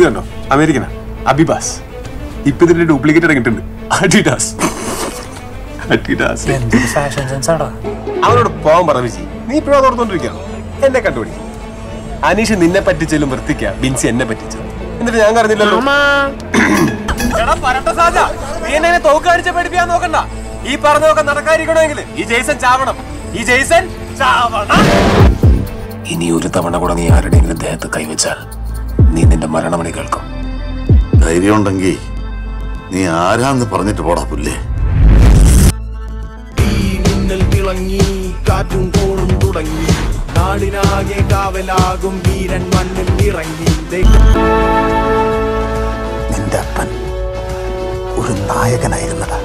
ഇത് കണ്ടോ? അമേരിക്കനാ. അബിബാസ്. ഇപ്പൊ ഇതിന്റെ ഡ്യൂപ്ലിക്കേറ്റ് ഇറങ്ങിയിട്ടുണ്ട്. അഡിഡാസ്. അവനോട് പോകാൻ പറഞ്ഞു വിജി നീ ഇപ്പോഴും അത് ഓർത്തോണ്ടിരിക്കണം എന്നെ കണ്ടുപിടി അനീഷ് നിന്നെ പറ്റിച്ചാലും വൃത്തിക്ക. ബിൻസി എന്നെ പറ്റിച്ചു എന്നിട്ട് ഞാൻ കറിഞ്ഞില്ലല്ലോ നീ എന്നെ തോക്ക് പഠിപ്പിക്കാൻ നോക്കണ്ട. ഈ പറഞ്ഞതൊക്കെ നടക്കാതിരിക്കണമെങ്കിൽ ഈ ജെയ്സൺ ചാവണം. ഈ ജെയ്സൺ ചാവണം. ഇനി ഒരു തവണ കൂടെ നീ ആരുടെയെങ്കിലും ദേഹത്ത് കൈവച്ചാൽ നീ നിന്റെ മരണമണി കേൾക്കും. ധൈര്യം ഉണ്ടെങ്കിൽ നീ ആരാന്ന് പറഞ്ഞിട്ട് പോടാ പുല്ലേ. മിന്നൽ തിളങ്ങി കാറ്റും കോളും തുടങ്ങി. നാടിനാകെ കാവലാകും വീരൻ മണ്ണിൽ ഇറങ്ങി. നിന്റെ അപ്പൻ ഒരു നായകനായിരുന്നടാ